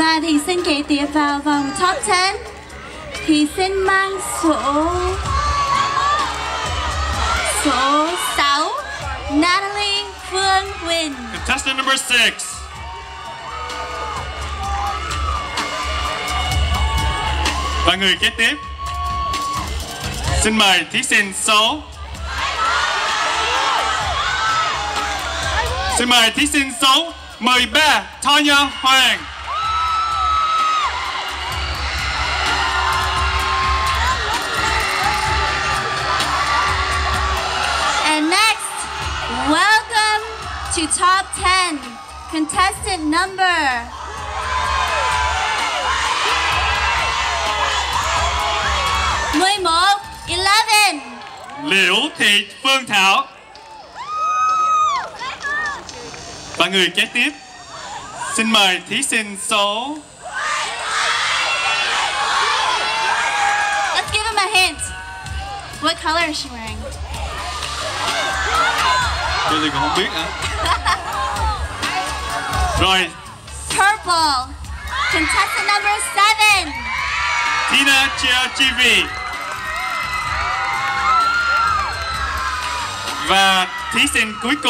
Và thí sinh kế tiếp vào vòng top 10 Thí sinh mang số Số 6 Natalie Phương Quỳnh Contestant number 6 Và người kế tiếp. Xin mời thí sinh số Xin mời thí sinh số 13 Tonya Hoàng. Top 10 Contestant number Mười một, eleven. Liễu Thị Phương Thảo. Và người kế tiếp. Xin mời thí sinh số Let's give him a hint. What color is she wearing? Tôi thì cũng không biết hả? Rồi, Purple. Contestant number seven. Tina Chiachivi. Và thí sinh cuối cùng